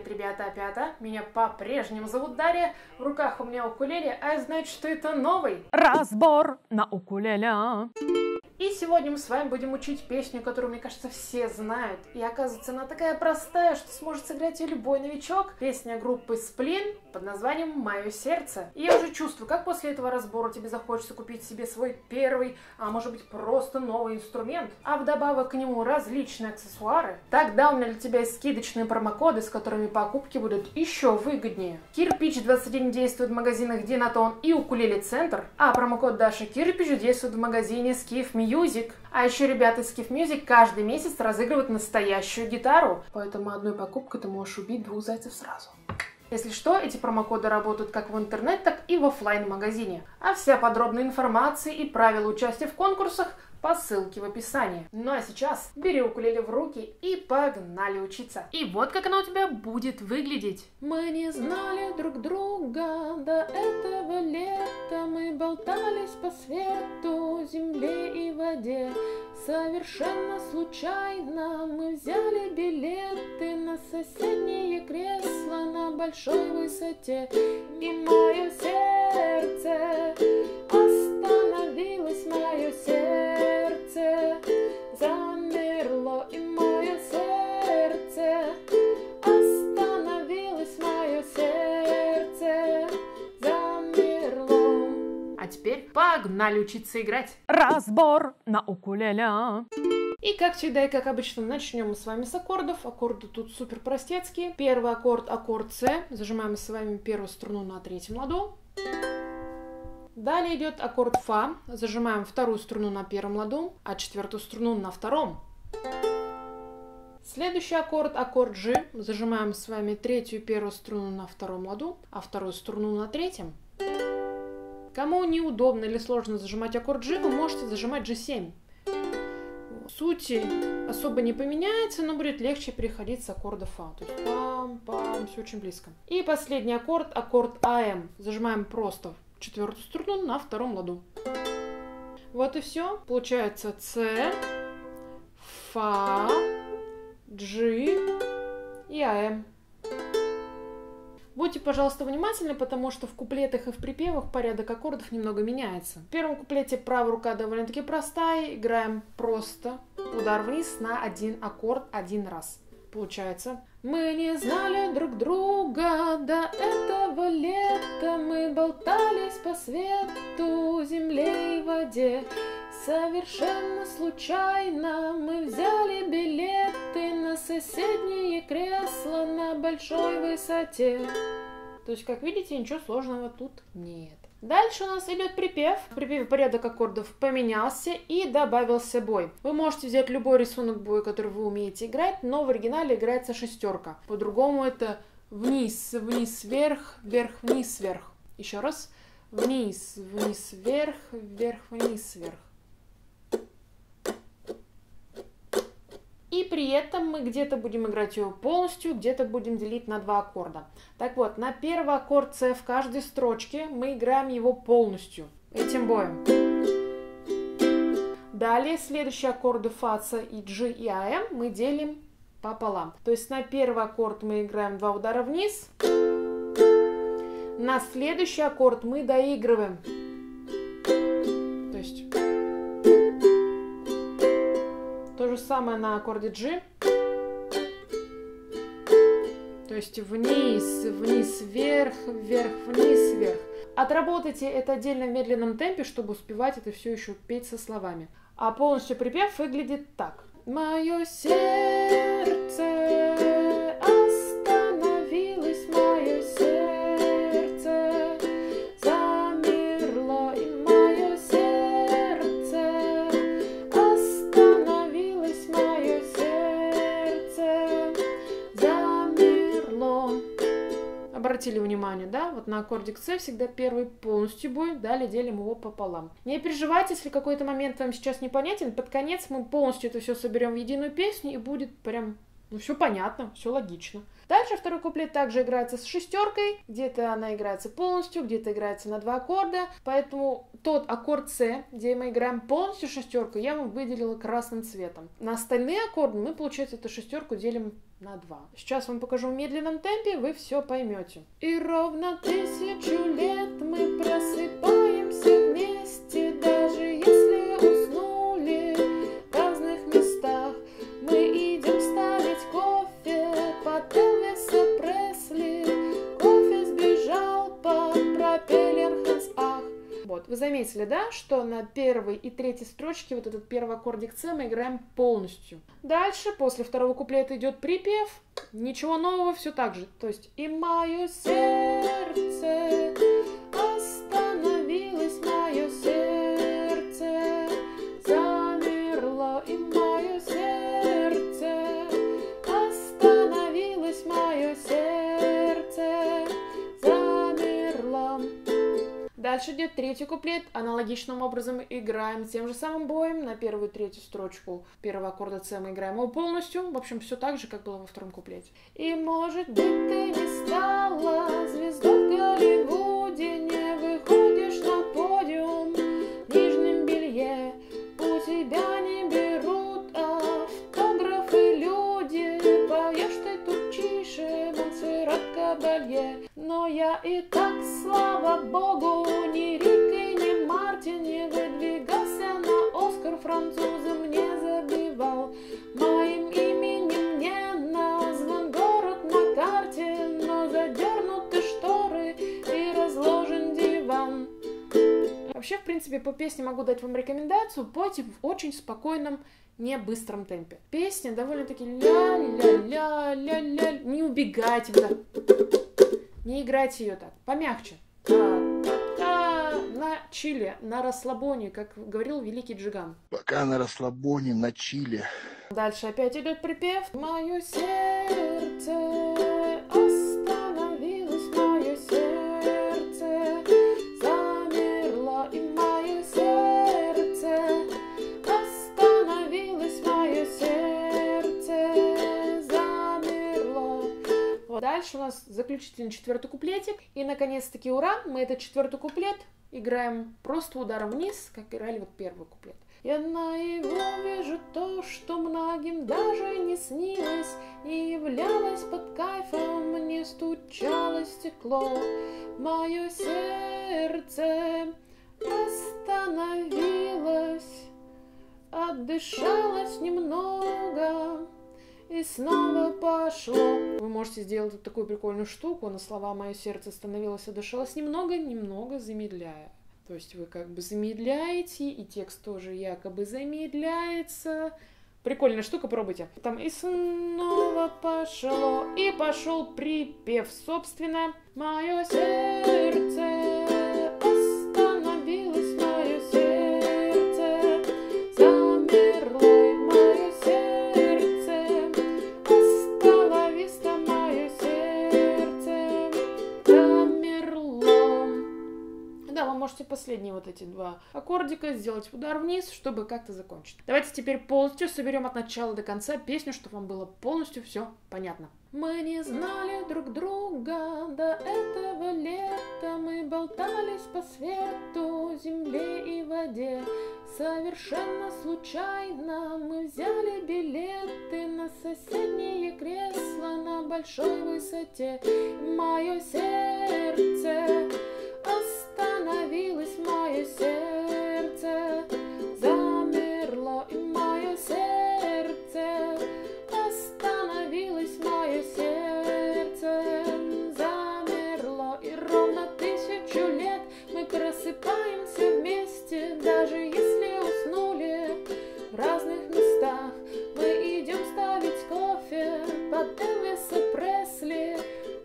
Привет, ребята, опята. Меня по-прежнему зовут Дарья. В руках у меня укулеле, а я знаю, что это новый. Разбор на укулеле. И сегодня мы с вами будем учить песню, которую, мне кажется, все знают. И оказывается, она такая простая, что сможет сыграть ее любой новичок. Песня группы Сплин под названием «Мое сердце». И я уже чувствую, как после этого разбора тебе захочется купить себе свой первый, а может быть просто новый инструмент, а вдобавок к нему различные аксессуары. Тогда у меня для тебя есть скидочные промокоды, с которыми покупки будут еще выгоднее. Кирпич 21 действует в магазинах Динатон и Укулеле Центр, а промокод Даша Кирпич действует в магазине Skiff Music. А еще ребята из Skiff Music каждый месяц разыгрывают настоящую гитару. Поэтому одной покупкой ты можешь убить двух зайцев сразу. Если что, эти промокоды работают как в интернет, так и в офлайн магазине А вся подробная информация и правила участия в конкурсах по ссылке в описании. Ну а сейчас бери укулеле в руки и погнали учиться. И вот как она у тебя будет выглядеть. Мы не знали друг друга до этого лета, мы болтались по свету, земле и воде. Совершенно случайно мы взяли билеты на соседнее кресло на большой высоте. И мое сердце остановилось, мое сердце погнали учиться играть. Разбор на укулеле. И как всегда и как обычно начнем мы с вами с аккордов. Аккорды тут супер простецкие. Первый аккорд аккорд С. Зажимаем с вами первую струну на третьем ладу. Далее идет аккорд Фа. Зажимаем вторую струну на первом ладу, а четвертую струну на втором. Следующий аккорд аккорд G. Зажимаем с вами третью и первую струну на втором ладу, а вторую струну на третьем. Кому неудобно или сложно зажимать аккорд G, вы можете зажимать G7. Сути особо не поменяется, но будет легче переходить с аккорда Фа. То есть пам-пам, все очень близко. И последний аккорд, аккорд АМ. Зажимаем просто четвертую струну на втором ладу. Вот и все. Получается С, Фа, G и АМ. Будьте, пожалуйста, внимательны, потому что в куплетах и в припевах порядок аккордов немного меняется. В первом куплете правая рука довольно-таки простая, играем просто удар вниз на один аккорд один раз. Получается. Мы не знали друг друга до этого лета, мы болтались по свету, земле и воде. Совершенно случайно мы взяли билеты на соседнее кресло на большой высоте. То есть, как видите, ничего сложного тут нет. Дальше у нас идет припев. В припеве порядок аккордов поменялся и добавился бой. Вы можете взять любой рисунок боя, который вы умеете играть, но в оригинале играется шестерка. По-другому это вниз, вниз, вверх, вверх, вниз, вверх. Еще раз. Вниз, вниз, вверх, вверх, вниз, вверх. И при этом мы где-то будем играть ее полностью, где-то будем делить на два аккорда. Так вот, на первый аккорд С в каждой строчке мы играем его полностью, этим боем. Далее следующие аккорды Фа, С и G и АМ мы делим пополам. То есть на первый аккорд мы играем два удара вниз, на следующий аккорд мы доигрываем. Же самое на аккорде G. То есть вниз, вниз, вверх, вверх, вниз, вверх. Отработайте это отдельно в медленном темпе, чтобы успевать это все еще петь со словами. А полностью припев выглядит так. Мое сердце Обратили внимание, да? Вот на аккордик С всегда первый полностью бой, далее делим его пополам. Не переживайте, если какой-то момент вам сейчас непонятен, под конец мы полностью это все соберем в единую песню и будет прям ну, все понятно, все логично. Дальше второй куплет также играется с шестеркой, где-то она играется полностью, где-то играется на два аккорда, поэтому тот аккорд С, где мы играем полностью шестерку, я вам выделила красным цветом. На остальные аккорды мы, получается, эту шестерку делим на 2. Сейчас вам покажу в медленном темпе, вы все поймете. И ровно тысячу лет мы просыпаемся вместе, даже если заметили, да, что на первой и третьей строчке вот этот первый аккордик С мы играем полностью. Дальше, после второго куплета идет припев. Ничего нового, все так же. То есть и мое сердце Дальше идет третий куплет. Аналогичным образом играем тем же самым боем на первую третью строчку первого аккорда С мы играем его полностью. В общем, все так же, как было во втором куплете. И может быть ты не стала звездой в Голливуде, не выходишь Монсеррат Кабалье. Но я и так, слава богу, ни Рик и ни Мартин не выдвигался на Оскар французам не забивал. Моим именем Вообще, в принципе, по песне могу дать вам рекомендацию. Пойте в очень спокойном, не быстром темпе. Песня довольно-таки ля-ля-ля-ля-ля. Не убегайте туда. Не играйте ее так. Помягче. На чиле, на расслабоне, как говорил великий Джиган. Пока на расслабоне, на чиле. Дальше опять идет припев. Мое сердце дальше у нас заключительный четвертый куплетик. И наконец-таки, ура, мы этот четвертый куплет играем просто ударом вниз, как играли вот первый куплет. Я наяву вижу то, что многим даже не снилось, Не являлось под кайфом, не стучало стекло. Мое сердце остановилось, отдышалось немного и снова пошло. Вы можете сделать вот такую прикольную штуку на слова «Мое сердце остановилось, отдышалось немного», немного замедляя. То есть вы как бы замедляете, и текст тоже якобы замедляется. Прикольная штука, пробуйте. Там и снова пошло, и пошел припев, собственно. Мое сердце вот эти два аккордика сделать удар вниз, чтобы как-то закончить. Давайте теперь полностью соберем от начала до конца песню, чтобы вам было полностью все понятно. Мы не знали друг друга до этого лета, мы болтались по свету, земле и воде. Совершенно случайно мы взяли билеты на соседнее кресло на большой высоте. Мое сердце остановилось, под Элвиса Пресли.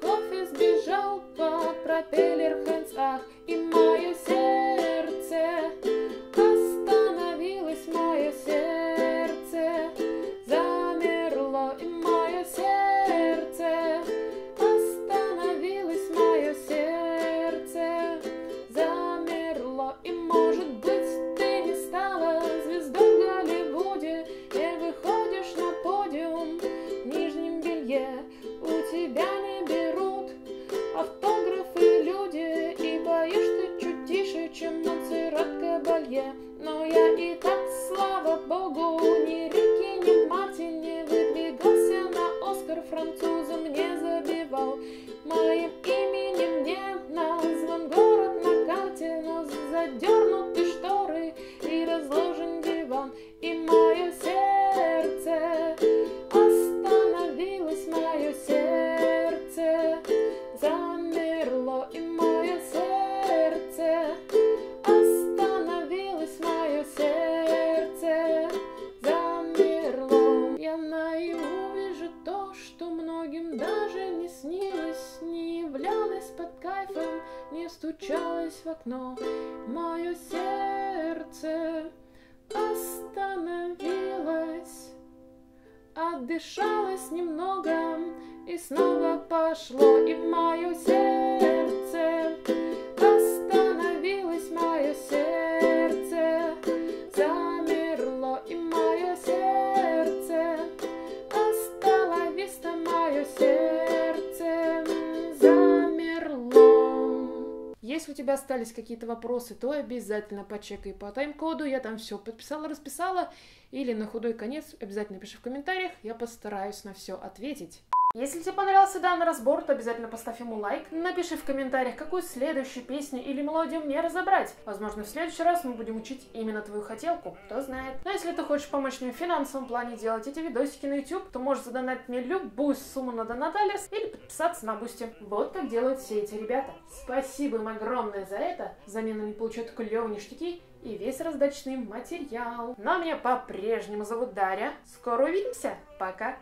Кофе сбежал под пропеллер Ах, и мое сердце остановилось, мое сердце замерло, и мое сердце остановилось, мое сердце замерло, окно. Мое сердце остановилось, отдышалось немного и снова пошло, и в мое сердце Если у тебя остались какие-то вопросы, то обязательно почекай по тайм-коду, я там все подписала, расписала, или на худой конец обязательно пиши в комментариях, я постараюсь на все ответить. Если тебе понравился данный разбор, то обязательно поставь ему лайк. Напиши в комментариях, какую следующую песню или мелодию мне разобрать. Возможно, в следующий раз мы будем учить именно твою хотелку, кто знает. Но если ты хочешь помочь мне в финансовом плане делать эти видосики на YouTube, то можешь задонатить мне любую сумму на DonationAlerts или подписаться на Boosty. Вот как делают все эти ребята. Спасибо им огромное за это. Взамен они получают клевые ништяки и весь раздачный материал. Но меня по-прежнему зовут Дарья. Скоро увидимся. Пока.